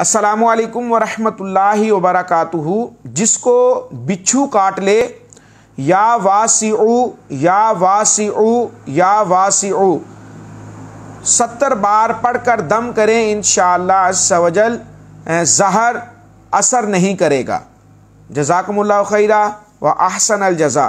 असलकम वरहमतुल्लाहि वबरक जिसको बिच्छू काट ले, या वासी या वासी या वासी सत्तर बार पढ़कर दम करें इन शवजल जहर असर नहीं करेगा। जजाकमुल्ला खैरा व अहसन अल जजा।